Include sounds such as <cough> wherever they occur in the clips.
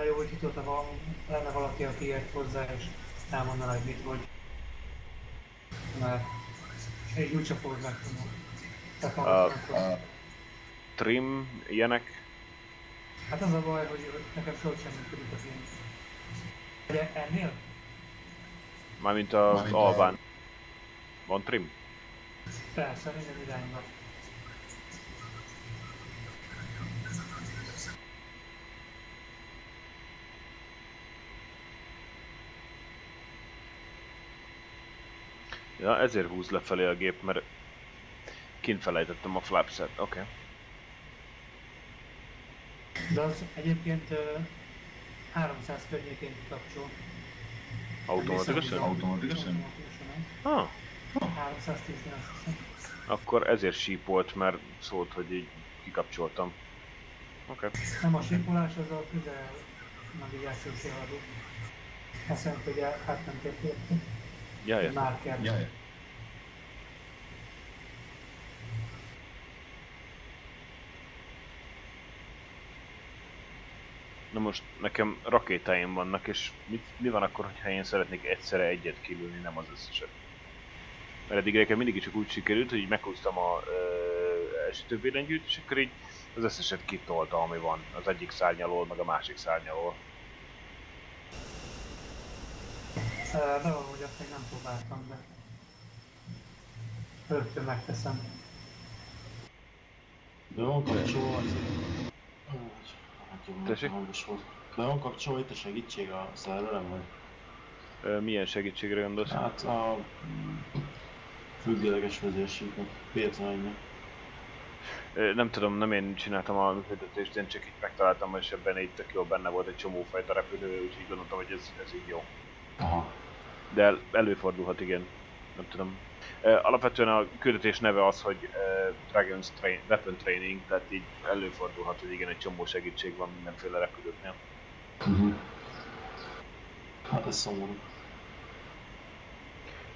lenne jó, hogy itt ott van, lenne valaki, aki ért hozzá, és elmondaná, hogy mit hogy. Mert így úgyse fogod megtanulni. A-. Trim, ilyenek. Hát az a baj, hogy nekem soha sem működik az én. Ugye ennél? Mármint az Mármint a- Albán. Van trim? Persze, minden irányban. Ja, ezért húz lefelé a gép, mert kint felejtettem a flapset. Oké. Okay. De az egyébként ö, 300 környékén kapcsol. Automatikusan? Automatikusan? Ah, nem? 310 azt hiszem. akkor ezért sípolt, mert szólt, hogy így kikapcsoltam. Oké. Okay. Nem a sípolás, az a közel navigációs jeladó. Azt jelenti, hogy hát nem tért érte. Ja, ja. Már kell. Jaj, Na most nekem rakétáim vannak, és mit, mi van akkor, hogyha én szeretnék egyszerre egyet kilőni, nem az összeset? Mert eddig nekem mindig csak úgy sikerült, hogy meghúztam a ö, elsütő billentyűt, és akkor így az összeset kitolta, ami van. Az egyik szárnyalól, meg a másik szárnyalól. De valahogy azt még nem próbáltam, de rögtön megteszem. Van kapcsolva az... Hát jó, Tessék? hangos volt. Be van kapcsolva itt a segítség a szerverem, vagy? Ö, milyen segítségre gondolsz? Hát a... Függőleges vezérségnek. Ö, Nem tudom, nem én csináltam a működtetést, én csak így megtaláltam, és ebben így tök jó benne volt egy csomó fajta repülő, úgyhogy gondoltam, hogy ez, ez így jó. Aha. De el- előfordulhat, igen. Nem tudom. Alapvetően a küldetés neve az, hogy Dragon's Train, Weapon Training, tehát így előfordulhat, hogy igen, egy csomó segítség van mindenféle repülőknél. Uh-huh. Hát ez szomorú.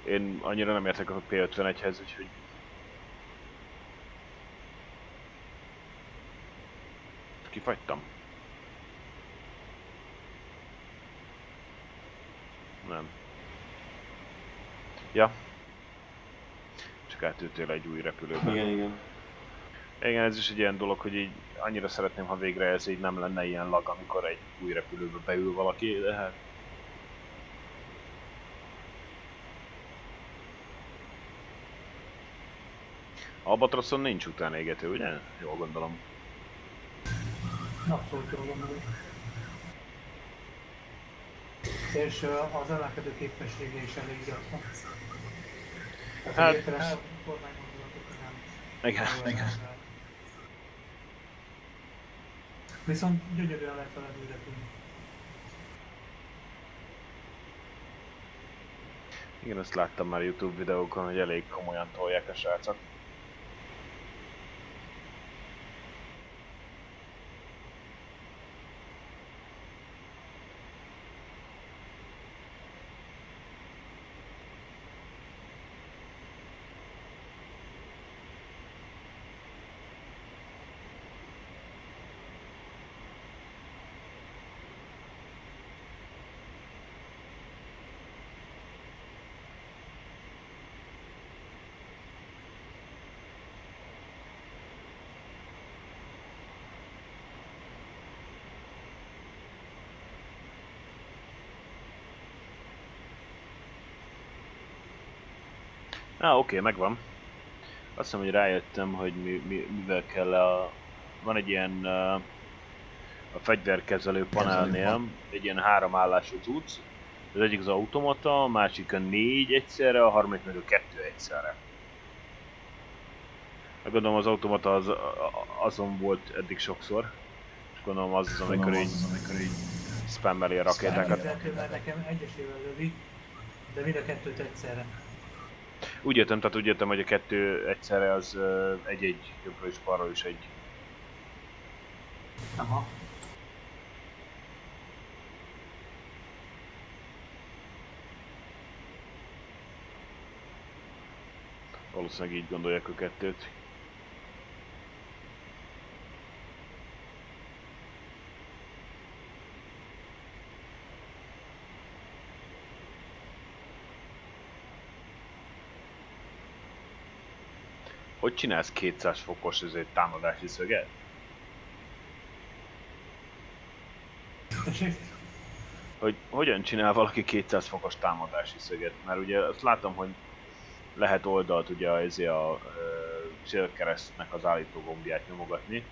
Én annyira nem értek a P51-hez, úgyhogy... Kifagytam? Nem. Ja. Átültél egy új repülőbe. Igen, igen. Igen, ez is egy ilyen dolog, hogy így annyira szeretném, ha végre ez így nem lenne ilyen lag, amikor egy új repülőbe beül valaki, de hát... Albatroszon nincs utánégető, ugye? Jól gondolom. Abszolút jól gondolod. És az emelkedő képessége is elég gyakran. Hát- hát, kormánymondulatok nem. Igen, igen. Viszont gyönyörűen lehet vele repülni. Igen, ezt láttam már YouTube videókon, hogy elég komolyan tolják a srácok. Á, oké, megvan. Azt hiszem, hogy rájöttem, hogy mi, mi, mivel kell a... Van egy ilyen... Uh, a fegyverkezelő panelnél egy ilyen háromállású cucc. Az egyik az automata, a másik a négy egyszerre, a harmadik meg a kettő egyszerre. Meg gondolom az automata az, azon volt eddig sokszor. És gondolom az az, amikor így amikor így spammeli a rakétákat. Nekem egyesével lövi, de mind a kettőt egyszerre. Úgy értem, tehát úgy értem, hogy a kettő egyszerre az egy-egy jobbra és balra is egy. Aha. Valószínűleg így gondolják a kettőt. Hogy csinálsz 200 fokos ezért támadási szöget? Hogy hogyan csinál valaki 200 fokos támadási szöget? Mert ugye azt látom, hogy lehet oldalt ugye ezért a célkeresztnek az állító gombját nyomogatni,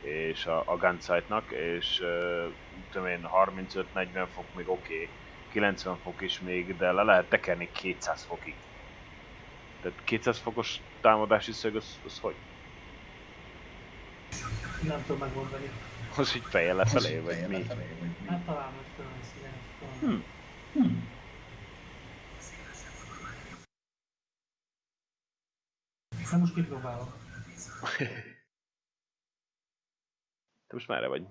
és a, a gunsight-nak, és uh, tudom én 35-40 fok még oké, okay, 90 fok is még, de le lehet tekerni 200 fokig. Tehát 200 fokos támadási szög, az, az hogy? Nem tudom megmondani. Az így fejjel lefelé, vagy mi? Hát talán most fölmész, igen. Hmm. Hmm. Na most kipróbálom. <laughs> Te most merre vagy?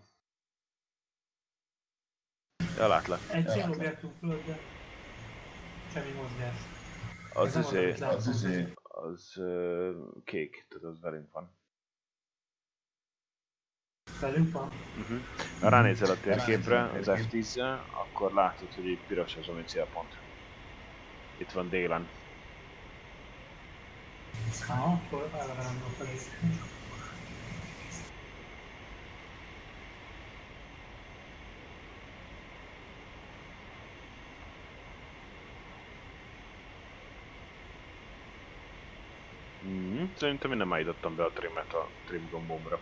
Ja, látlak. Egy célobjektum de semmi mozgás. Az Ez izé, az izé, az uh, kék, tehát az velünk van. Velünk van? Uh-huh. Ha ránézel a térképre, az F10-zel, akkor látod, hogy itt piros az, ami célpont. Itt van délen. Aha, akkor eleve nem szerintem én nem állítottam be a trimmet a trim gombomra.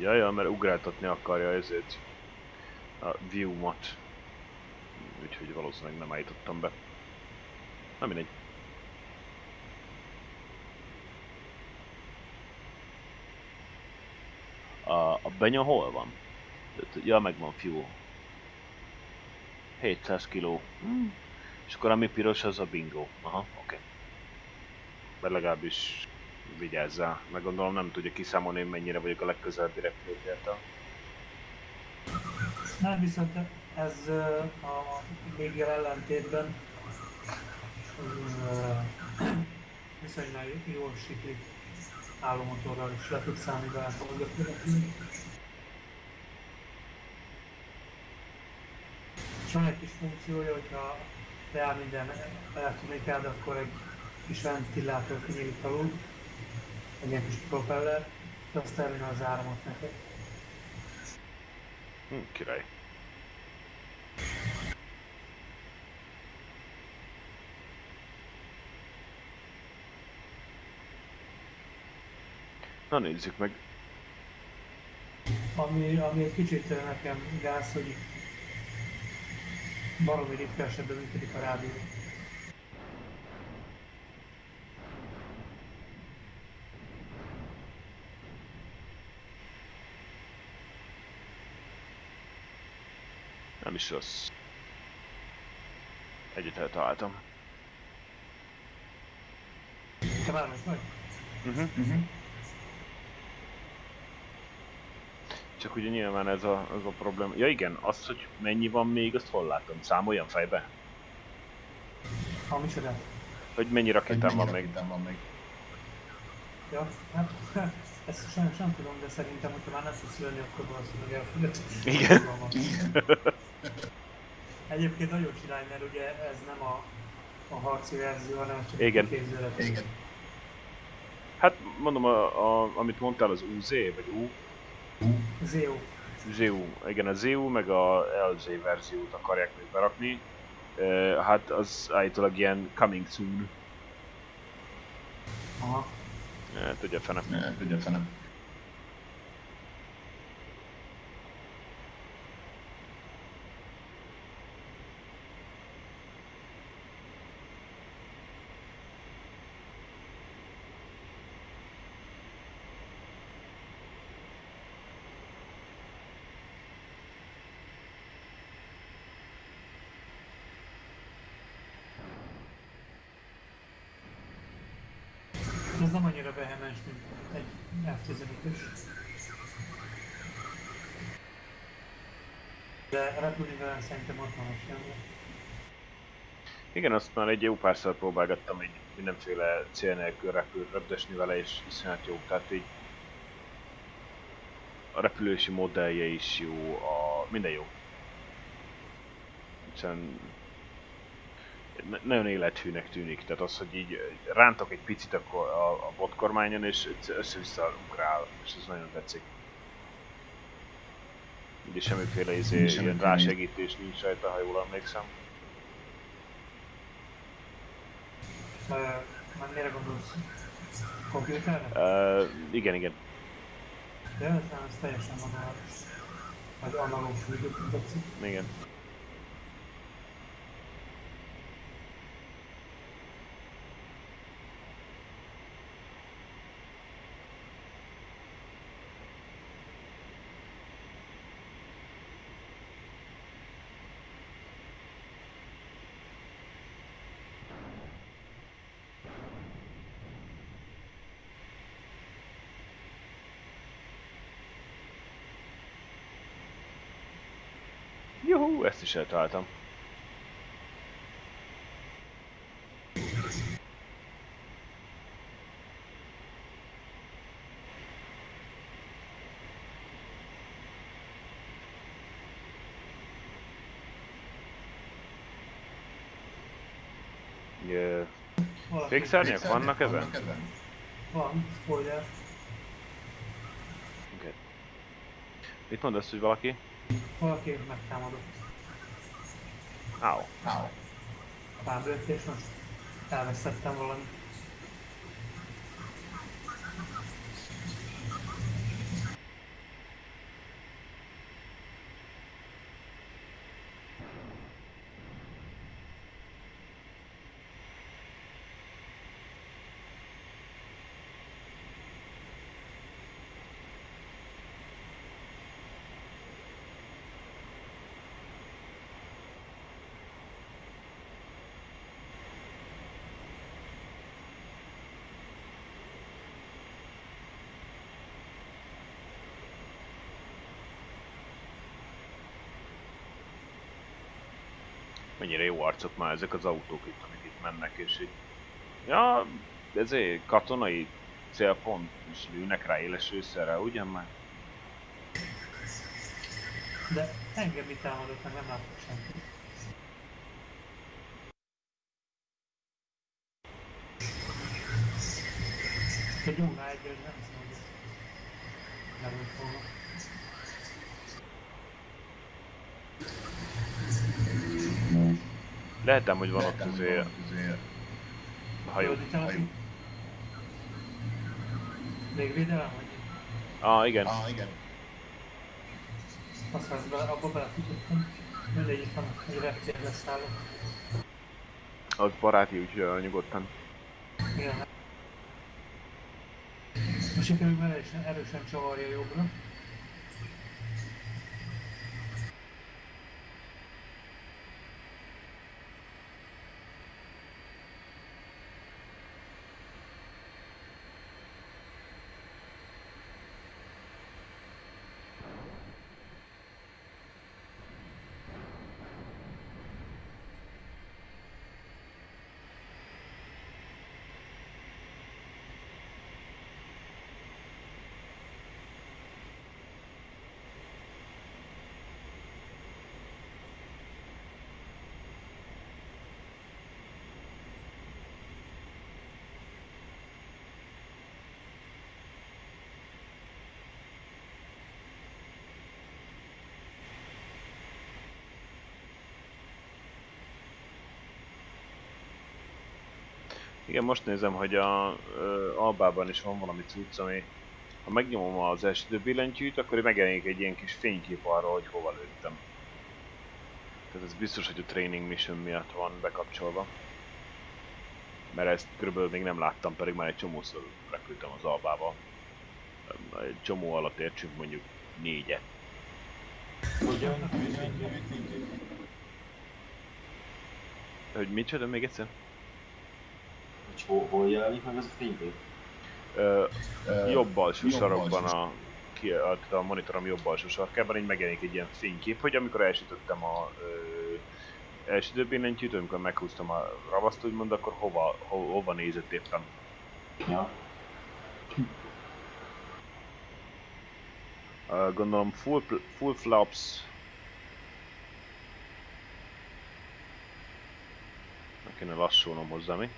Jaja, mert ugráltatni akarja ezért a view-mat. Úgyhogy valószínűleg nem állítottam be. Na mindegy. A, a benya hol van? Ja, megvan fuel. 700 kiló. Hmm. És akkor ami piros az a bingo. Aha, oké. Okay. Mert legalábbis vigyázzál. Meg gondolom nem tudja kiszámolni, hogy mennyire vagyok a legközelebbi repülőtértől. Nem, viszont ez a léggel ellentétben viszonylag jól siklik állómotorral is le tud szállni be a repülni. És van egy kis funkciója, hogyha leáll minden elektronikád, akkor egy kis ventilátor kinyílik alul, egy ilyen kis propeller, és azt elvinne az áramot neked. Hm, király. Na nézzük meg. Ami, ami egy kicsit ö, nekem gáz, hogy baromi ritka esetben működik a rádió. Is rossz. Egyet eltaláltam. Te várnos vagy? Uh-huh. Csak ugye nyilván ez a, az a probléma. Ja igen, az, hogy mennyi van még, azt hol látom? Számoljam fejbe? Ha micsoda? Hogy mennyi rakétám van még? van még. Ja, hát <laughs> ezt sem, sem tudom, de szerintem, hogyha már nem tudsz lőni, akkor valószínűleg elfogyott. Igen. <laughs> <laughs> Egyébként nagyon király, mert ugye ez nem a, a harci verzió, hanem csak Igen. a képzőlet. Igen. Hát mondom, a, a, amit mondtál az UZ, vagy U, Zeo. ZU, igen a ZU meg a LZ verziót akarják még berakni. Uh, hát az állítólag ilyen coming soon. Aha. Uh, tudja fene. Ne, tudja fenem. Ez nem annyira vehemens, mint egy F-15-ös. De repülni vele szerintem hatalmas. Igen, azt már egy jó párszor próbálgattam így mindenféle cél nélkül repül, vele, és iszonyat jó. Tehát így a repülési modellje is jó, a, minden jó. Egyszerűen n- nagyon élethűnek tűnik. Tehát az, hogy így rántok egy picit akkor a, a botkormányon, és össze-vissza ugrál, és ez nagyon tetszik. Ugye semmiféle izé, ilyen Semmiféle- rásegítés nincs rajta, ha jól emlékszem. Ö, Már mire gondolsz? Komputerre? Uh, igen, igen. De ez nem, ez teljesen manuális. Vagy analóg tetszik. Igen. Juhú, ezt is eltaláltam. Valaki- Fékszárnyak vannak ezen? Van, spoiler. Okay. Mit mondasz, hogy valaki? Valaki megtámadott. Áó. Rábőtt és most elveszettem valamit. Mennyire jó arcok már ezek az autók itt, amik itt mennek, és így... Ja, ezért katonai célpont, és lőnek rá éles őszerrel, ugyan már? De engem mit támadott, nem látok semmit. A gyungá egyből nem hiszem, hogy ez nem úgy volna. Lehetem, hogy van ott azért hajó. Földíteleti? Végvédelem, vagy? Ah, igen. Ah, igen. Azt az be, abba belefutottam. Mindegy, itt van egy reptér leszálló. Az baráti, úgyhogy olyan nyugodtan. Igen. Most sikerül erősen, erősen csavarja jobbra. Igen, most nézem, hogy a ö, Albában is van valami cucc, ami ha megnyomom az eső billentyűt, akkor megjelenik egy ilyen kis fénykép arról, hogy hova lőttem. Tehát ez biztos, hogy a training mission miatt van bekapcsolva. Mert ezt körülbelül még nem láttam, pedig már egy csomószor repültem az Albába. Egy csomó alatt értsünk mondjuk négyet. Hogy micsoda még egyszer? Hogy hol, hol jelenik meg ez a fénykép? Ö, jobb alsó sarokban a, ki, a, a monitorom jobb alsó sarkában így megjelenik egy ilyen fénykép, hogy amikor elsütöttem a ö, elsütő billentyűt, amikor meghúztam a ravaszt úgymond, akkor hova, ho, hova nézett éppen. Ja. Uh, gondolom full, full flaps. Kéne lassulnom hozzá, mi?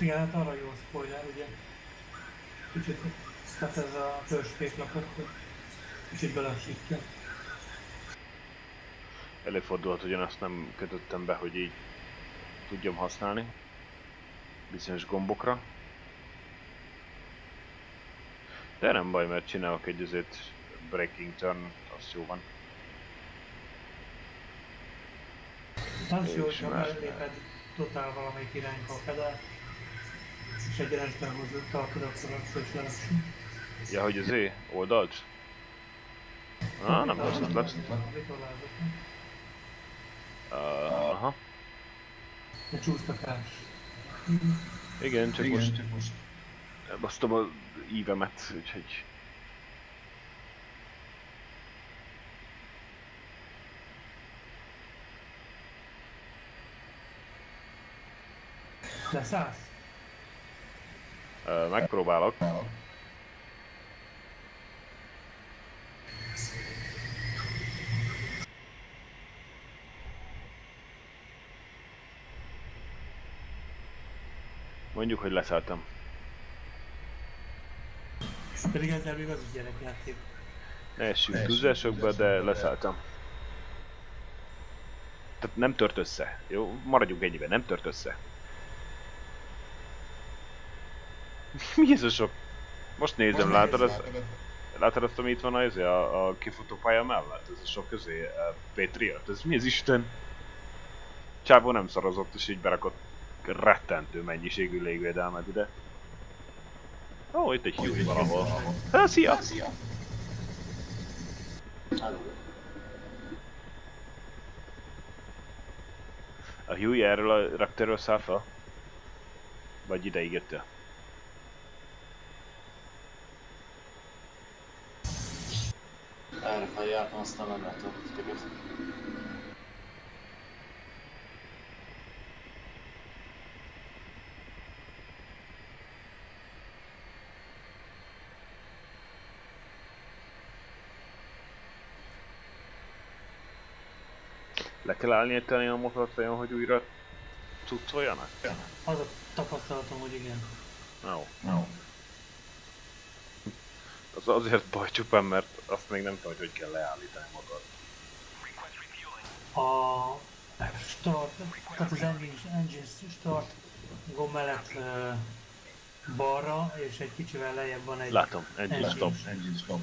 Igen, hát arra jó spoiler, ugye. Kicsit, tehát ez a törzskéklapot, hogy kicsit belassítja. Előfordulhat, hogy én azt nem kötöttem be, hogy így tudjam használni. Bizonyos gombokra. De nem baj, mert csinálok egy azért breaking turn, az jó van. Az jó, hogyha beléped totál valamelyik irányba a pedál, és egyenesben hozott akkor akkor is lelassul. Ja, hogy az é oldalt? Ah, nem rossz. A nem? Uh, aha. A csúsztatás. Igen, csak Igen, most csak most basztam az ívemet, úgyhogy... Leszállsz? Megpróbálok. Mondjuk, hogy leszálltam. Pedig ezzel még az gyerekjáték. Ne essünk tüzesökbe, de- leszálltam. Tehát nem tört össze. Jó, maradjunk ennyiben, nem tört össze. <laughs> Mi ez a sok? Most nézem, látod azt, látod azt, ami itt van az, a, a kifutópálya mellett? Ez a sok közé, a Patriot, ez mi az Isten? Csávó nem szarozott, és így berakott rettentő mennyiségű légvédelmet ide. Ó, itt egy Hugh valahol. Ha, szia! Szia! Hello. A Huey erről a raktérről száll fel? Vagy ideig jöttél? Feljártam, aztán nem látom. Le kell állítani a motort vajon, hogy újra cuccoljanak? Az a tapasztalatom, hogy igen. No. No. Az azért baj csupán, mert azt még nem tudom, hogy hogy kell leállítani a motort. A start, tehát az engine, engine start gomb mellett uh, balra, és egy kicsivel lejjebb van egy Látom, engine Engine. stop. Engine stop.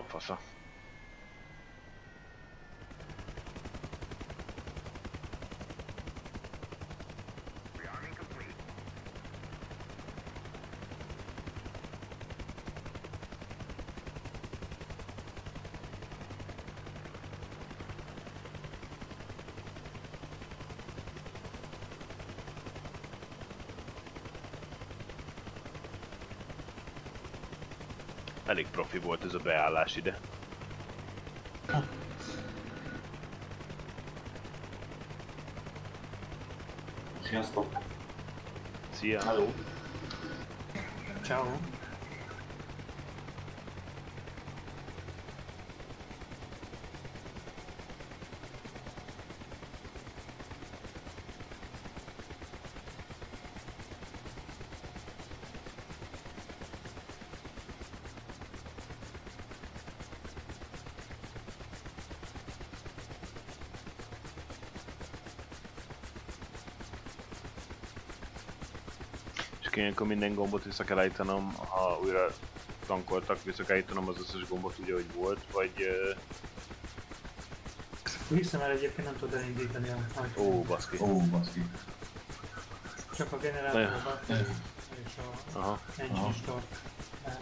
Stop. Nagyon fasza. Elég profi volt ez a beállás ide. Sziasztok. Szia! Hello. Ciao. És akkor ilyenkor minden gombot vissza kell állítanom, ha újra tankoltak, vissza kell állítanom az összes gombot úgy, ahogy volt, vagy... Uh, Vissza már egyébként nem tudod elindítani a ajtót. ó, baszki. Ó, baszki. Csak a Ne. generátorba Ne. és a Aha. engine Aha. start. lehet.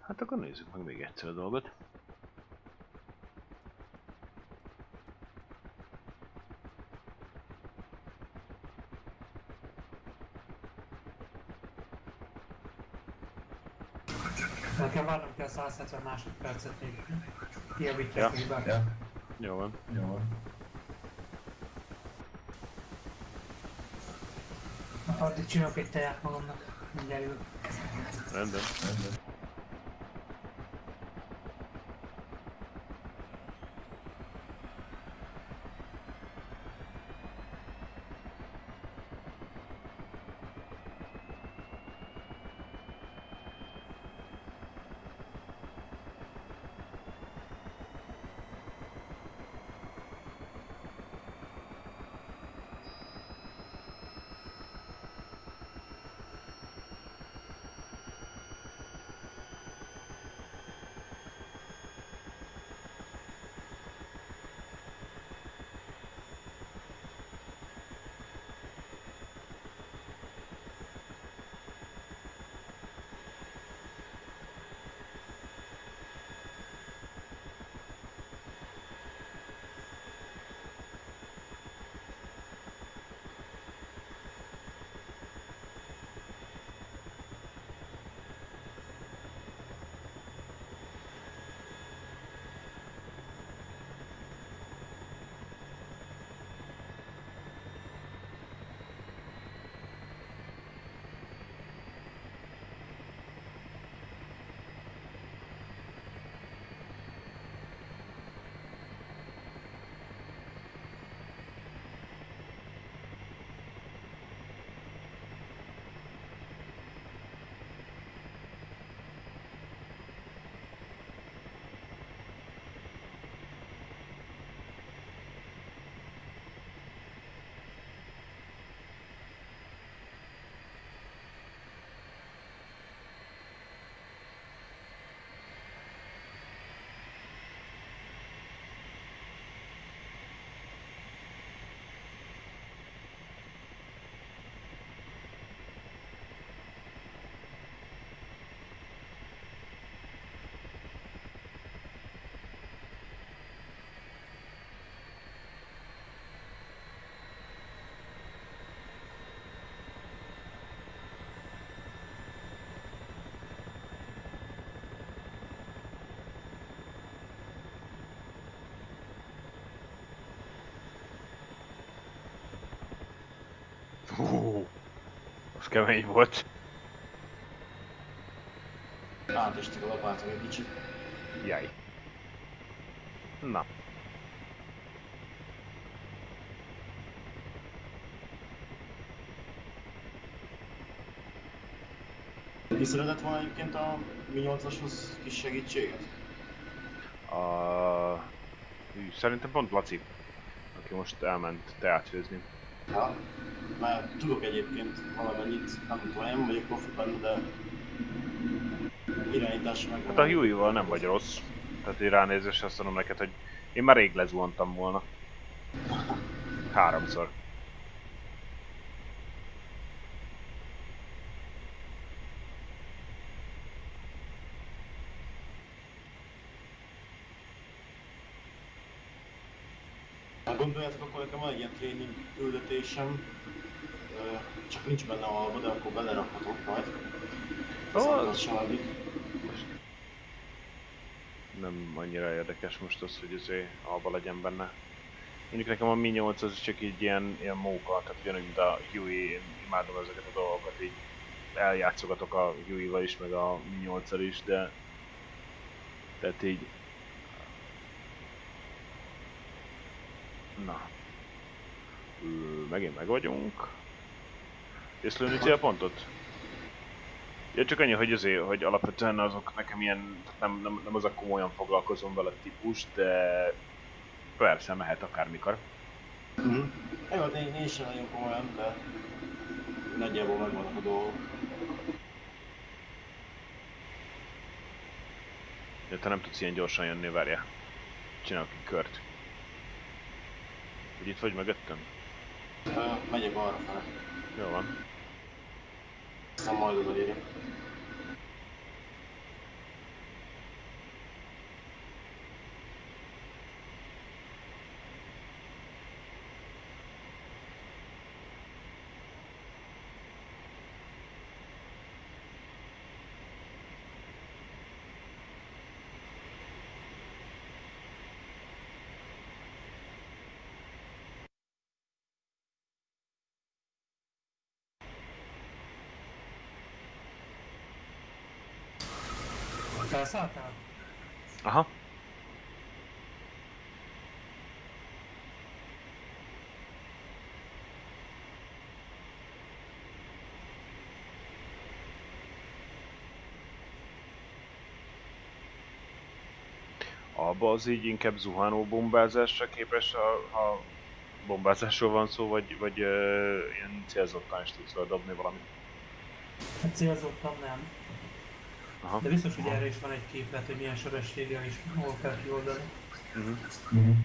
Hát akkor nézzük meg még egyszer a dolgot. Nekem várnom kell 170 másodpercet még kijavítják Ja. hibát. Ja, Jó van. jó van. Addig csinálok egy teját magamnak. Mindjárt jövök. Rendben. Rendben. Hú, az kemény volt. Átestek a lapáton egy kicsit. Jaj. Na, Visszaadott volna egyébként a Mi 8-ashoz kis segítséget? a... Szerintem pont Laci, aki most elment teátfőzni. Ja. Mert tudok egyébként valamennyit, nem tudom, nem vagyok profi benne, de irányítás meg Hát a Huey-val nem vagy rossz. Tehát így ránézés azt mondom neked, hogy én már rég lezuhantam volna. Háromszor. Gondoljátok, akkor nekem van egy ilyen tréning küldetésem, csak nincs benne alba, de akkor belerakhatok majd. Az-. Most nem annyira érdekes most az, hogy azért alba legyen benne. Mondjuk nekem a Mi 8 az csak így ilyen, ilyen móka, tehát ugyanúgy, mint a Huey, én imádom ezeket a dolgokat, így eljátszogatok a Huey-val is, meg a Mi 8 is, de tehát így Na. Megint meg vagyunk. Észlelni célpontot? Ja, csak annyi, hogy azért, hogy alapvetően azok nekem ilyen, nem, nem, nem az a komolyan foglalkozom vele típus, de persze mehet akármikor. Mhm. Jó, hát én, sem nagyon komolyan, de nagyjából megvannak a dolgok. De te nem tudsz ilyen gyorsan jönni, várjál. Csinálok egy kört. Hogy itt vagy mögöttem? Ö, Megyek arra fele, Jó van. Aztán majd odaérek. Felszálltál? Aha. Abba az így inkább zuhanó bombázásra képes, ha, ha bombázásról van szó, vagy, vagy uh, ilyen célzottan is tudsz dobni valamit. Hát célzottan nem. Aha. De biztos, hogy erre is van egy képlet, hogy milyen sebességgel is hol kell kioldani. Uh-huh.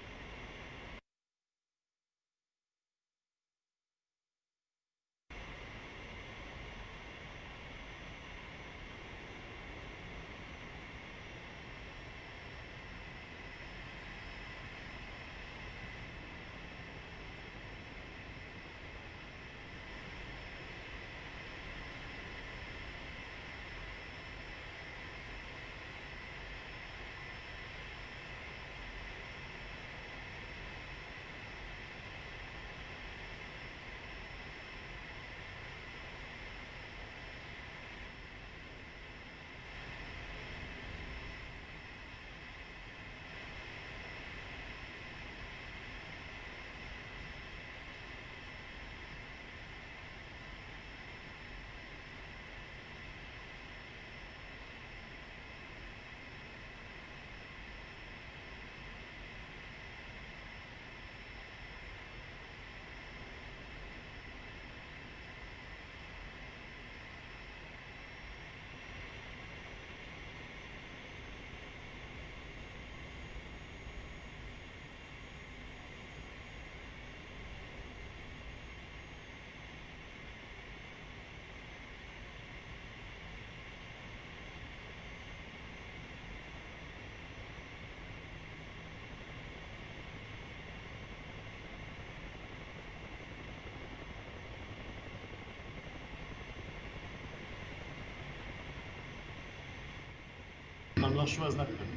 Nem lassú ez nektek?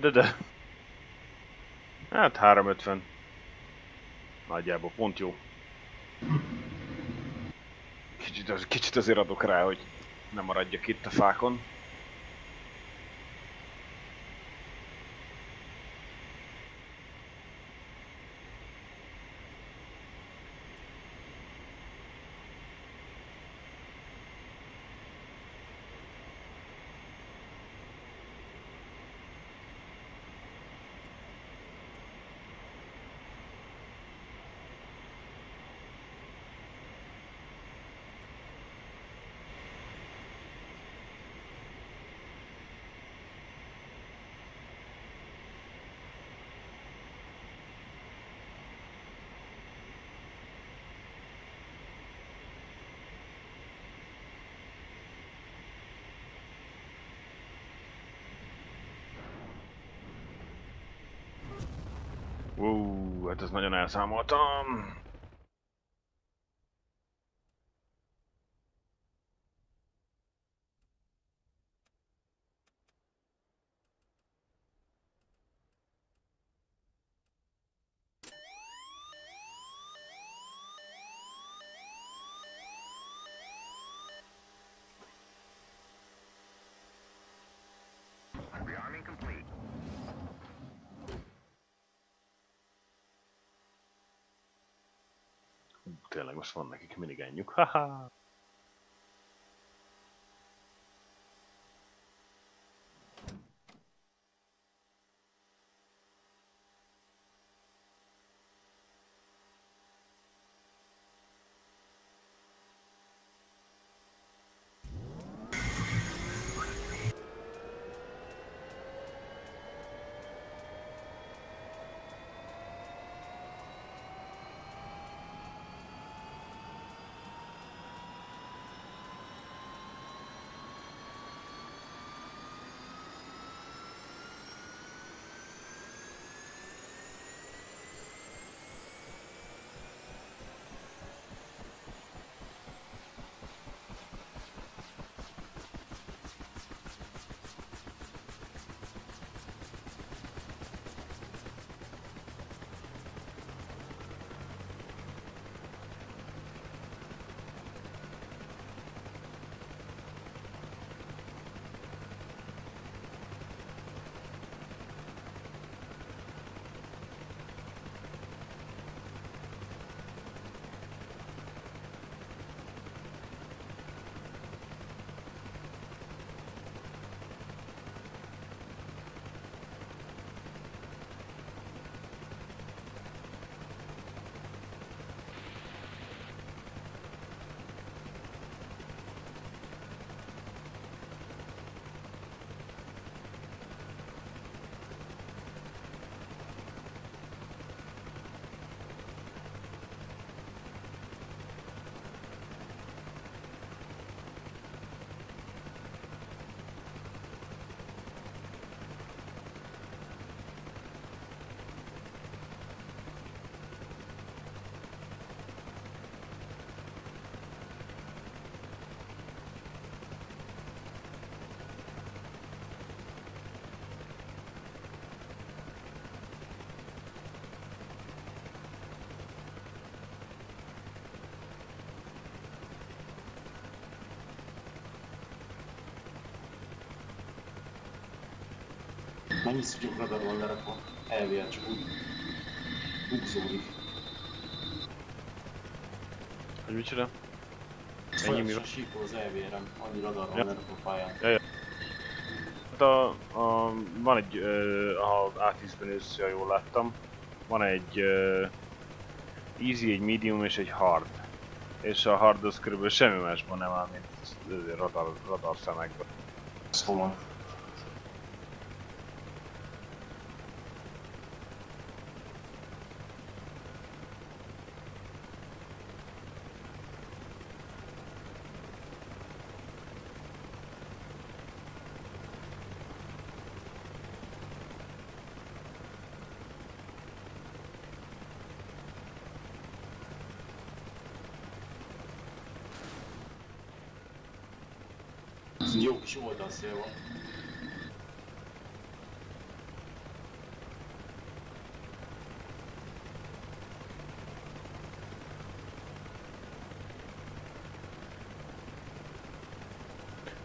De de. Hát 350. Nagyjából pont jó. Kicsit, az, kicsit azért adok rá, hogy nem maradjak itt a fákon. Ú, hát ez nagyon elszámoltam. Most van nekik minigánjuk. Haha. Annyi csak radar van lerakva. Elvileg csak úgy bugzódik. Hogy micsoda? Folyamatosan síkol az elvérem, annyi radar van Ja. lerakva a pályán. Hát a, a, van egy, ö, ha A10-ben össze, ha jól láttam, van egy ö, easy, egy medium és egy hard. És a hard az körülbelül semmi másban nem áll, mint radar, radar szemekben. Ez kis oldalszél van.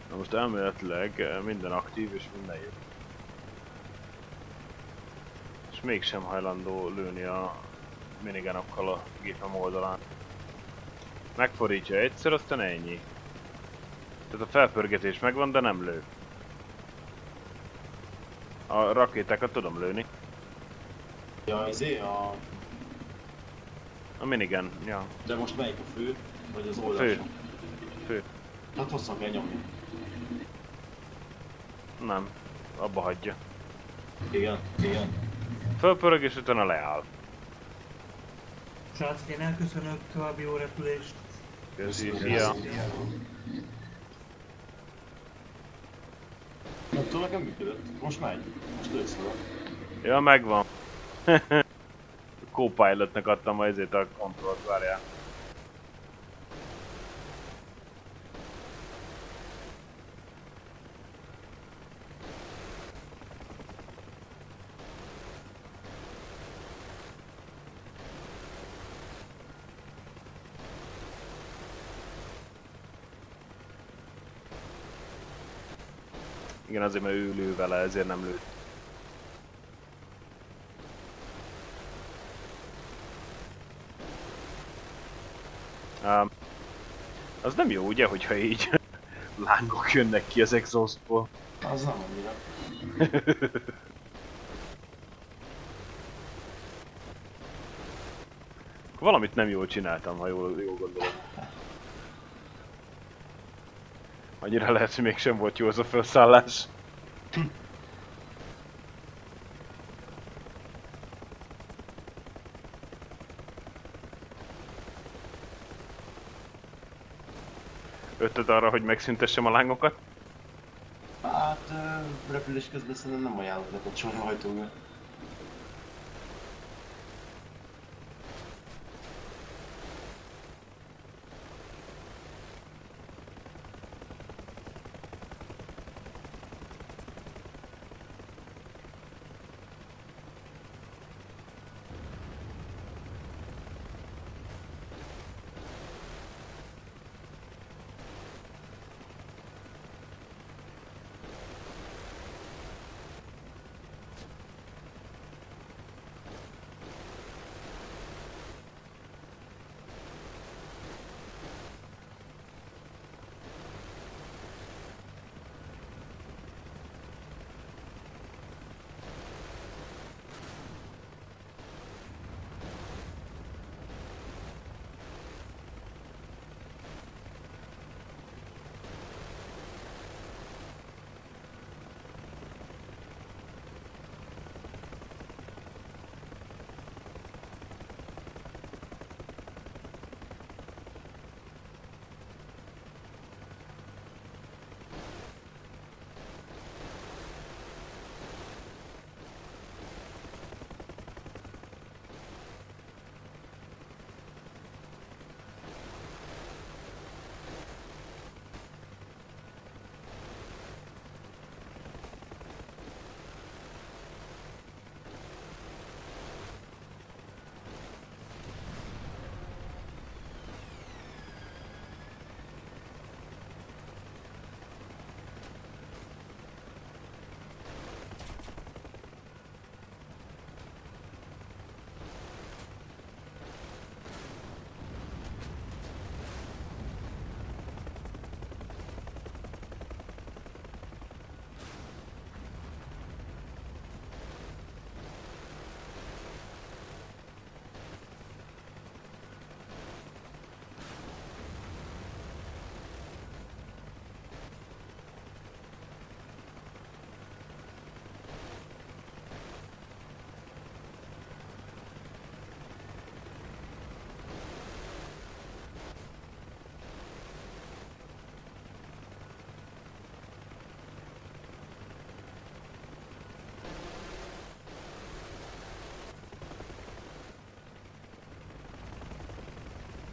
Na most elméletileg ö, minden aktív és minden jó. És mégsem hajlandó lőni a miniganokkal a gépem oldalán. Megfordítja egyszer, aztán ennyi. Tehát a felpörgetés megvan, de nem lő. A rakétákat tudom lőni. Ja, izé, a... A minigun, ja. De most melyik a fő? Vagy az oldal? Fő. Fő. Hát hosszan kell nyomni. Nem. Abba hagyja. Igen, igen. Fölpörög és utána leáll. Srácok, én elköszönök, további jó repülést. Köszi, Köszönöm. szia. Tudom, nekem működött. Most megy. Most őszről. Ja, megvan. <laughs> Co-pilotnak adtam ezért a kontrollt, várjál. Igen, azért mert ő lő vele, ezért nem lőtt. Um, az nem jó, ugye, hogyha így <laughs> lángok jönnek ki az exhaustból. Az nem annyira. Valamit nem jól csináltam, ha jól, jól gondolom. Annyira lehet, hogy mégsem volt jó az a felszállás. Ötlet arra, hogy megszüntessem a lángokat? Hát, repülés közben szerintem nem ajánlok lekapcsolni a hajtóművet.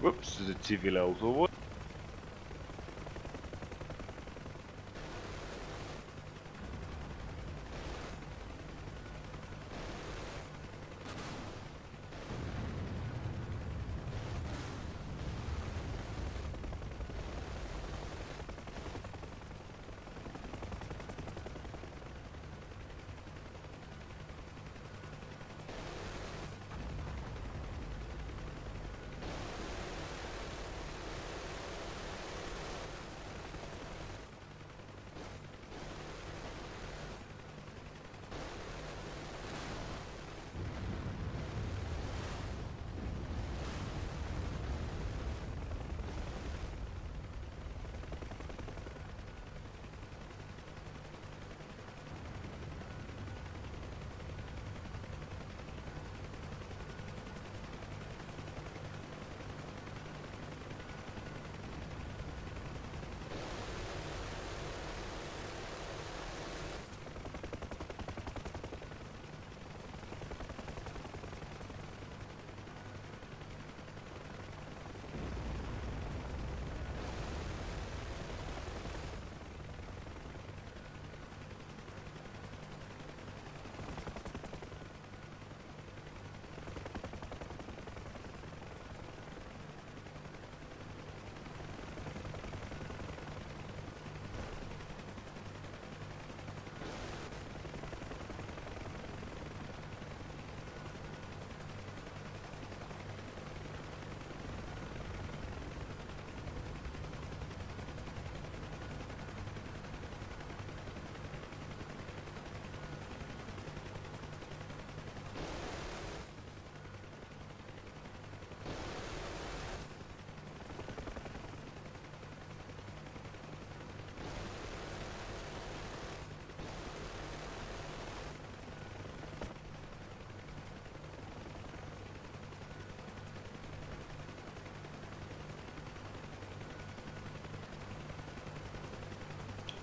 Ups, ez egy civil autó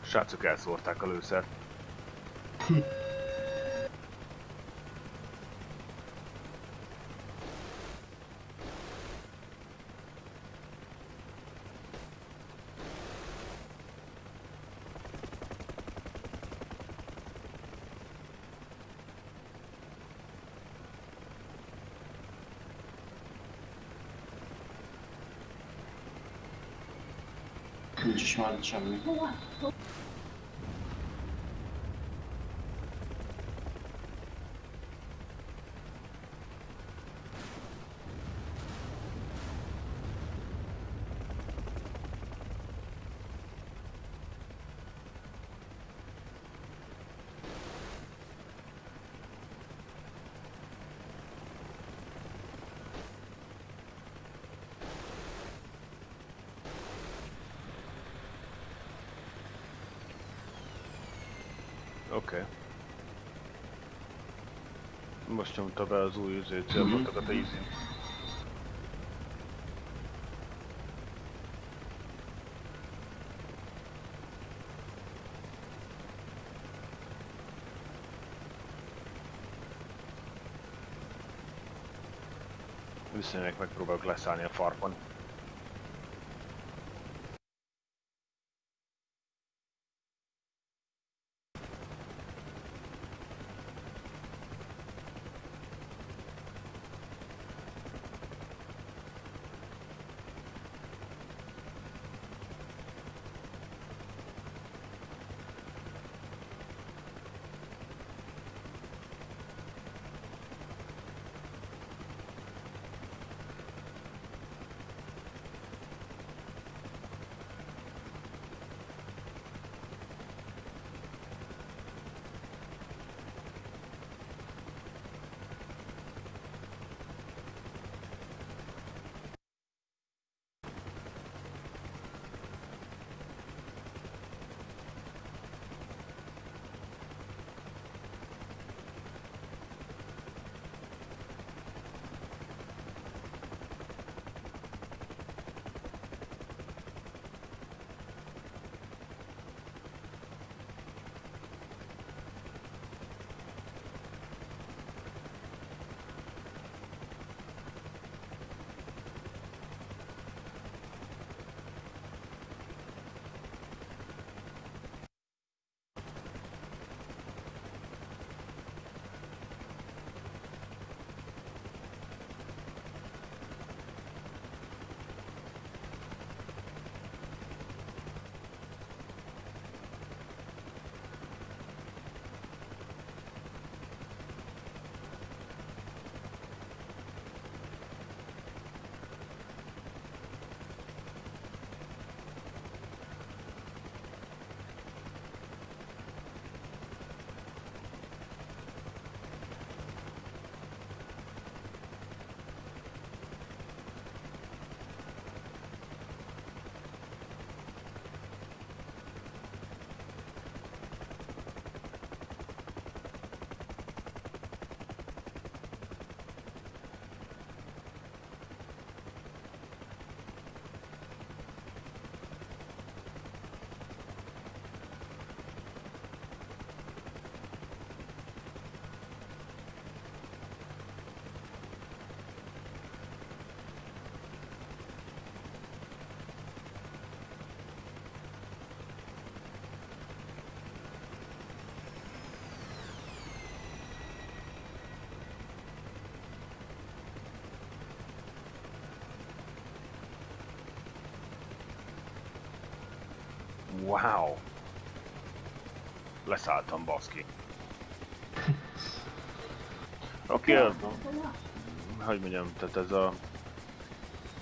Srácok elszórták a lőszert. Nincs is már semmi. Oké. Okay. Most nyomta be az új üző célpontokat a easy Viszonylag megpróbálok leszállni a farpon. Wow! Leszálltam, baszki. <laughs> Oké, okay, hogy mondjam, tehát ez a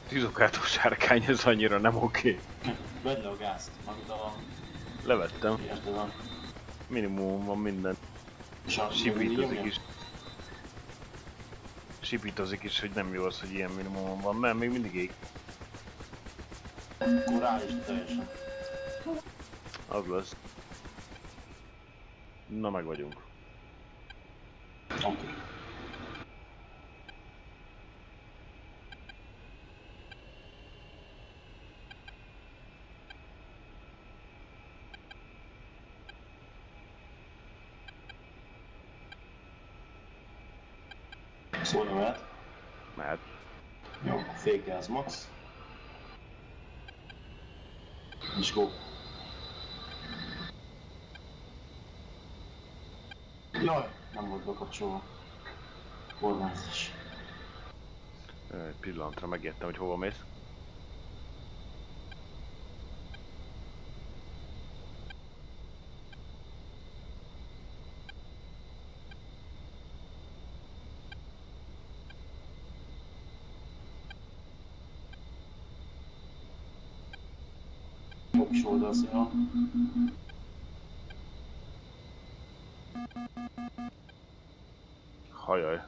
tűzokátó sárkány, ez annyira nem oké. Okay. Vedd le a gázt, Magda. Levettem. Minimum van minden. Sipítozik is. Sipítozik is, hogy nem jó az, hogy ilyen minimum van, mert még mindig ég. Korális teljesen. Az lesz. Na meg vagyunk. Oké. Okay. Szólni mehet. Mehet. Jó, fékgáz max. És go. Jaj, nem volt bekapcsolva. Kormányzás. Egy pillanatra megértem, hogy hova mész. Jobb is 開佢，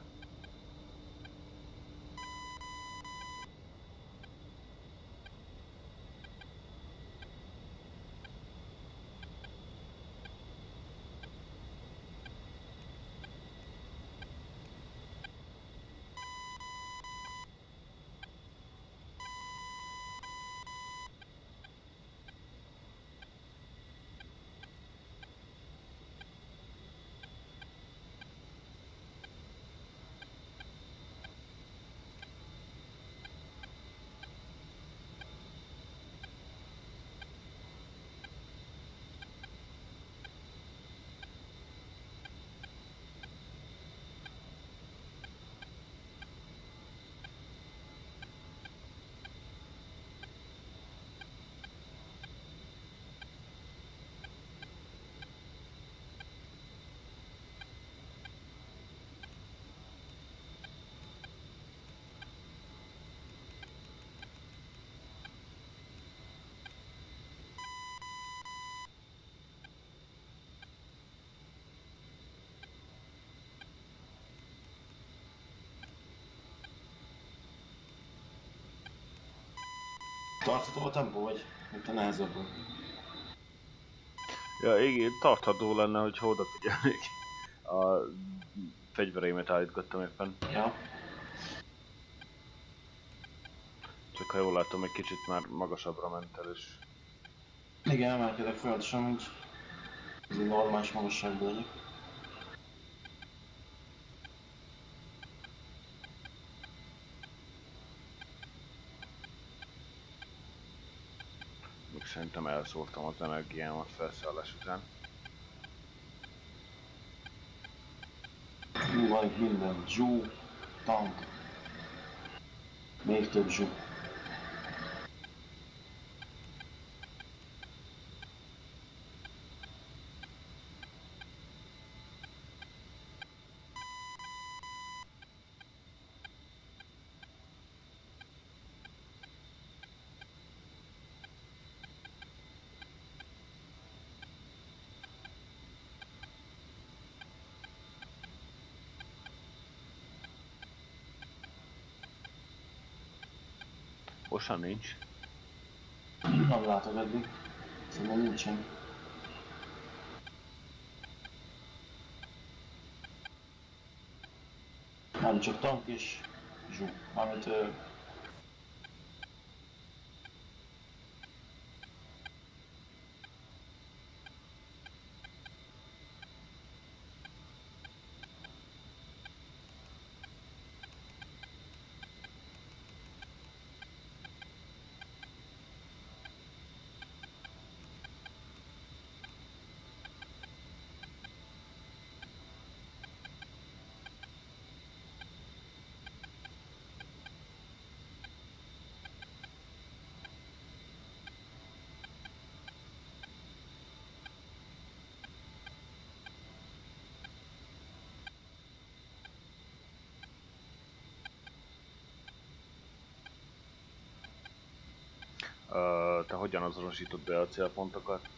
Tartható a tempó, vagy mint a nehezebb? Ja, igen, tartható lenne, hogy oda figyelnék. A fegyvereimet állítgattam éppen. Ja. Csak ha jól látom, egy kicsit már magasabbra ment el, és Igen, emelkedek folyamatosan, hogy ez egy normális magasságban legyek. még szerintem elszórtam az energiámat felszállás után. Van itt minden. Zsú, tank. Még több zsú. Osan nincs. Nem látok eddig. Szerintem nincsen. Nem, csak tank és zsú. Amit te hogyan azonosítod be a célpontokat?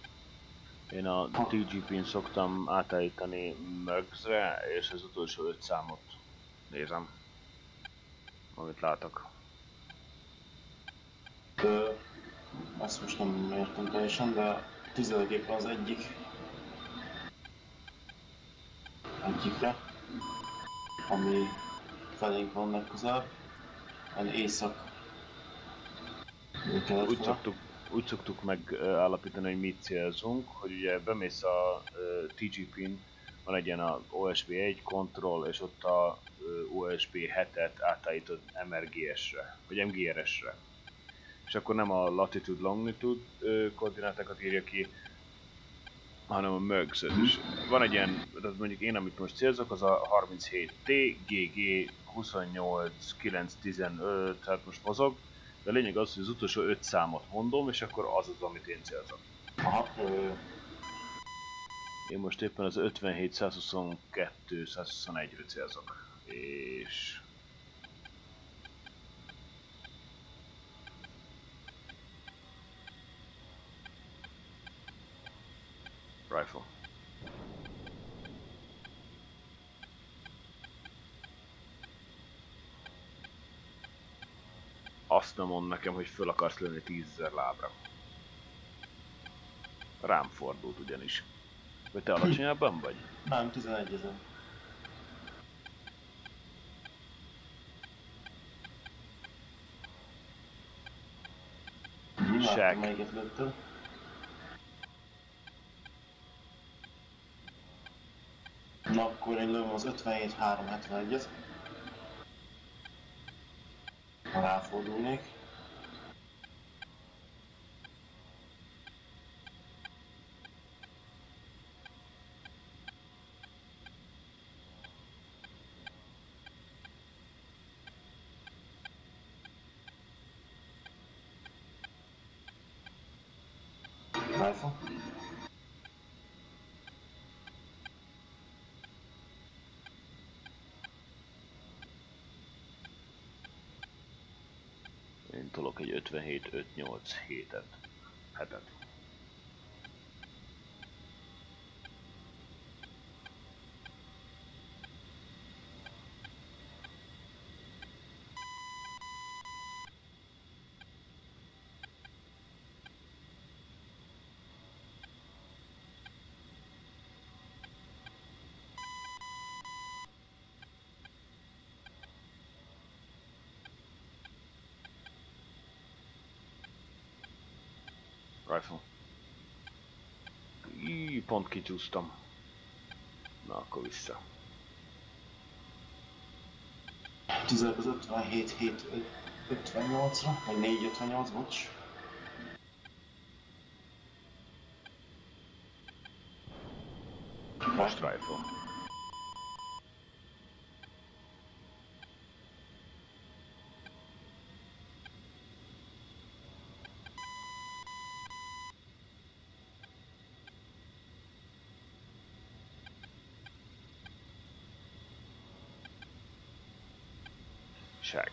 Én a TGP-n szoktam átállítani Mergsre, és az utolsó öt számot nézem. Amit látok. Ö, azt most nem értem teljesen, de tüzelőgépen az egyik egyikre, ami felénk van legközelebb, éjszak Úgy fele. szoktuk, úgy szoktuk megállapítani, hogy mit célzunk, hogy ugye bemész a TGP-n, van egy ilyen a OSP 1 control, és ott a ö, OSP 7-et átállítod MRGS-re, vagy MGRS-re. És akkor nem a latitude longitude koordinátákat írja ki, hanem a mergs is. Van egy ilyen, tehát mondjuk én amit most célzok, az a 37T, GG, 28, 9, 15, tehát most mozog, de a lényeg az, hogy az utolsó 5 számot mondom, és akkor az az, amit én célzok. Aha, ö, Én most éppen az 57, 122, 121-re célzok. És... Rifle. Azt nem mond nekem, hogy föl akarsz lőni 10.000 lábra. Rám fordult ugyanis. Vagy te alacsonyabban vagy? nem, 11 ezer. Láttam, melyiket lőttél. Na akkor én lövöm az 57 371-et. Ha ráfordulnék. Rifle. Egy 57, 5, 8, 7-et. Hetet. Rifle. Íj, pont kicsúsztam. Na, akkor vissza. Tüzelek az 57 7 58-ra, vagy 4 58, bocs. Most rifle. Shag.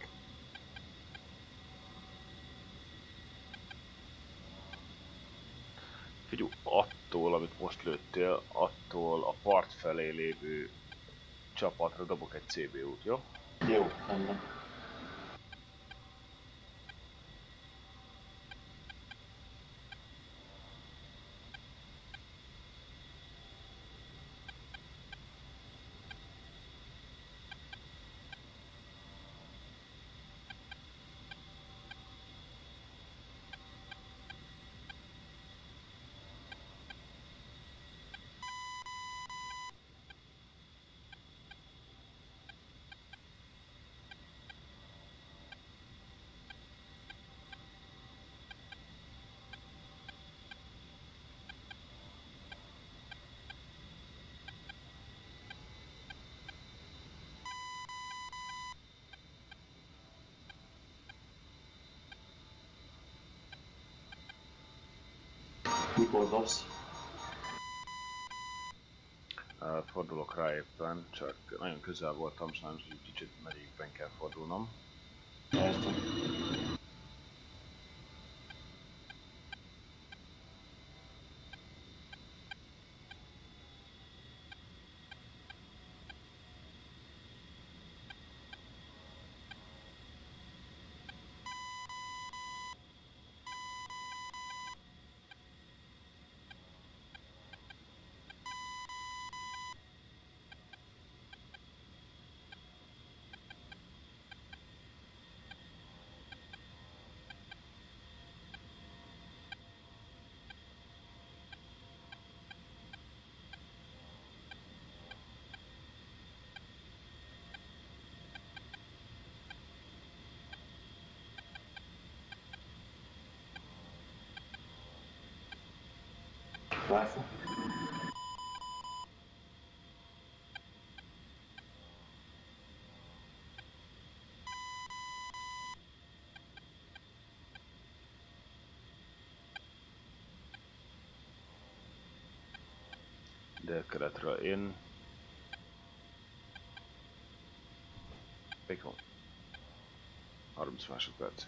Figyelj, attól, amit most lőttél, attól a part felé lévő csapatra dobok egy CBU-t, jó? Jó, rendben. Uh, fordulok rá éppen, csak nagyon közel voltam, sajnos egy kicsit merékben kell fordulnom. Rifle. Délkeletről én. Még van. 30 másodperc.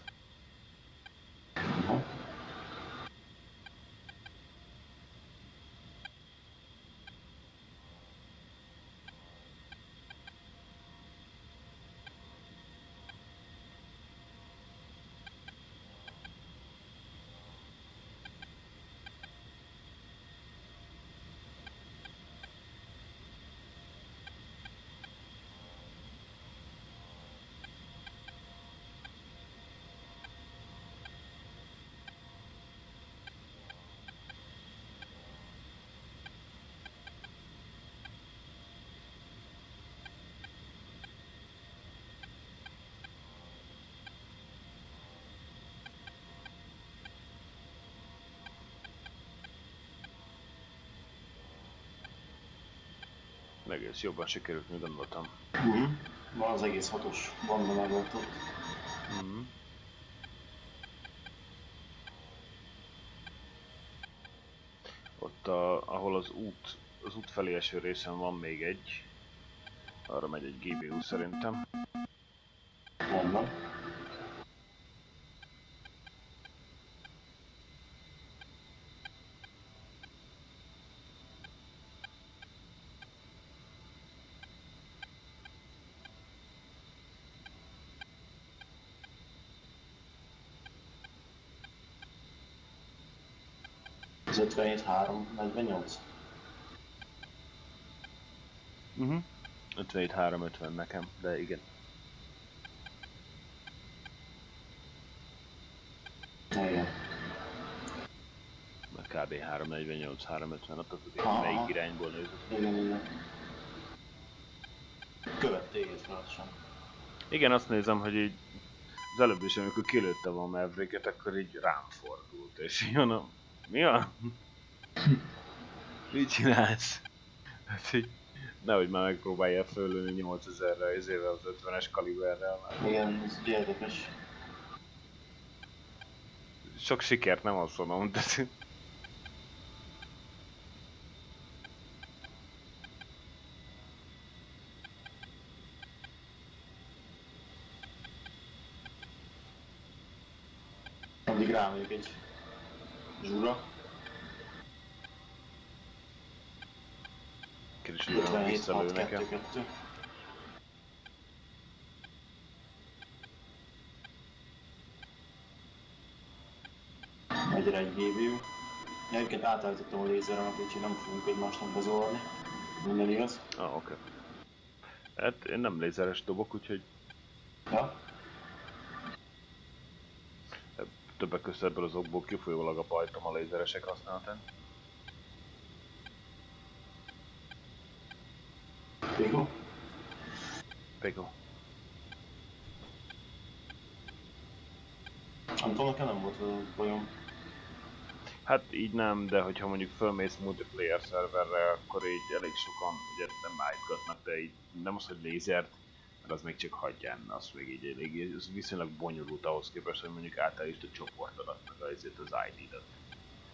Egész jobban sikerült, mint gondoltam. Mhm. Van az egész hatos banda meg ott. ott. Mhm. Ott, a, ahol az út, az út felé eső részen van még egy. Arra megy egy GBU szerintem. Rendben. Az 57 3, 48. Mhm. 57 350 nekem, de igen. Igen. Meg kb 348 350 attól függ, melyik irányból nézed. Igen, igen. Követ téged folyamatosan. Igen, azt nézem, hogy így az előbb is, amikor kilőtte a Mavericket, akkor így rám fordult, és így mondom, mi van? Mit csinálsz? Hát így, nehogy már megpróbálja fölülni 8000-re, ezével az 50-es kaliberrel. Már. Igen, ez érdekes. Sok sikert nem azt mondom, de Addig rámegyek egy zsúra. kérdés, hogy 57 visszalő 6 2 nekem. 2. Egyre egy GBU. Egyébként átállítottam a lézerem, úgyhogy nem fogunk egymásnak bezolni. Minden igaz? Ah, oké. Hát én nem lézeres dobok, úgyhogy Ja? Többek között ebből az okból kifolyólag a bajtom a lézeresek használatán. Pico? Pego. Nem tudom, nekem nem volt bajom. Hát így nem, de hogyha mondjuk fölmész multiplayer szerverre, akkor így elég sokan ugye nem állítgatnak, de így nem az, hogy lézert, mert az még csak hagyján, az még így elég, ez viszonylag bonyolult ahhoz képest, hogy mondjuk átállítsd a csoportodat, meg azért az ID-dat.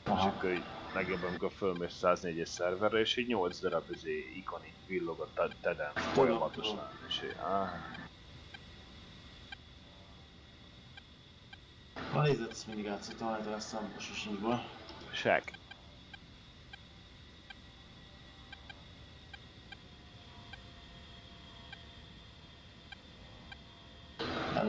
És akkor így legjobban, amikor fölmész 104-es szerverre, és így 8 darab izé, ikon így villog a te- teden folyamatosan, és így, áh, A ezt mindig átszottam, hát aztán most sincs baj.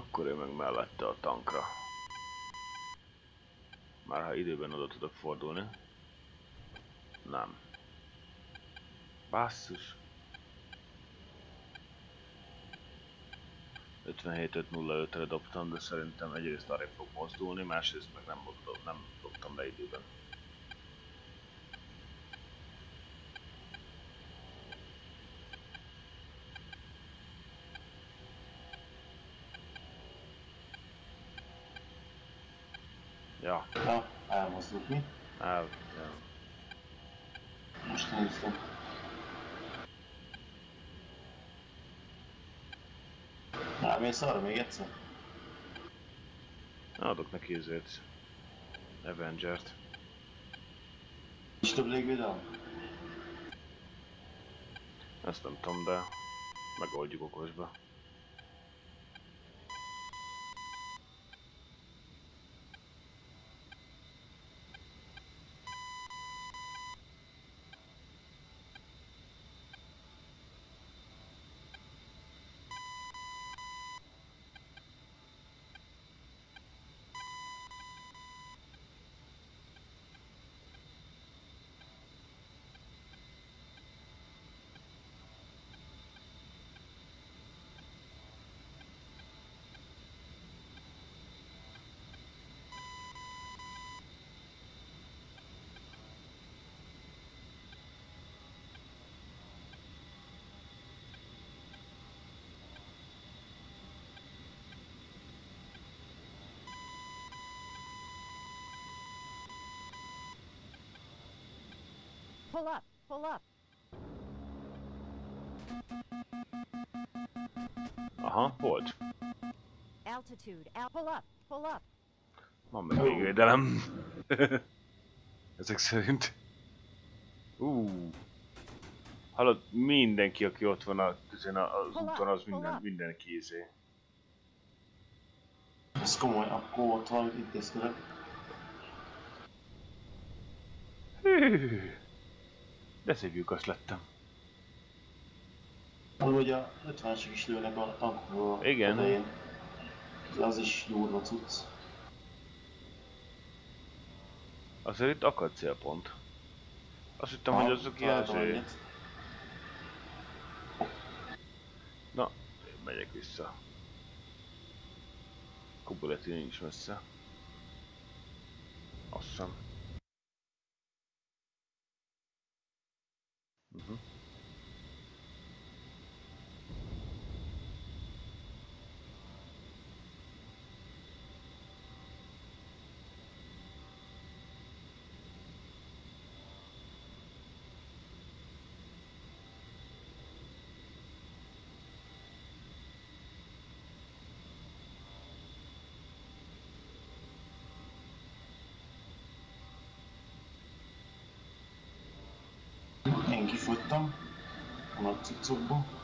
Akkor ő meg mellette a tankra. Már ha időben oda tudok fordulni. Nem. Basszus. 57-505-re dobtam, de szerintem egyrészt arra fog mozdulni, másrészt meg nem, mozdul, nem dobtam le időben. Ja, Ja, mi? el, ja. Most néztem. Rámész arra még egyszer? Adok neki ezért. Avengert. És több légvédelem? Ezt nem tudom, de megoldjuk okosba. Pull up, pull up. Aha, volt. Altitude, al- pull up, pull up. Van még még védelem. <laughs> Ezek szerint. Ú. Hallod, mindenki, aki ott van a, közén a- az úton, az minden, mindenki izé. Ez komoly, akkor ott valamit intézkedek. Hű. De lyukas lettem. Az hogy a 50-esek is lőnek a tankokról Igen. elején. Az is durva cucc. Azért itt akad célpont. Azt hittem, hogy azok ilyen. Na, én megyek vissza. Kubuleti nincs messze. Azt hiszem. Mm-hmm. Uh-huh. Én kifogytam a nagy cuccokból.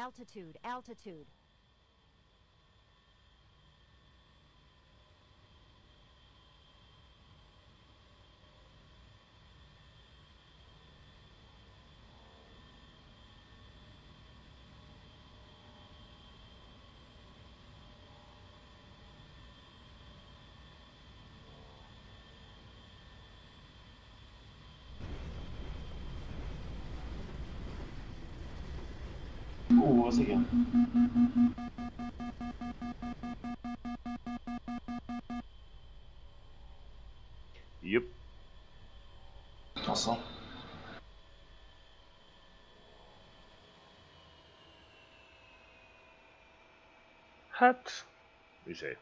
Altitude, altitude. Ú, az igen. Jupp. Assza. Hát... Izé.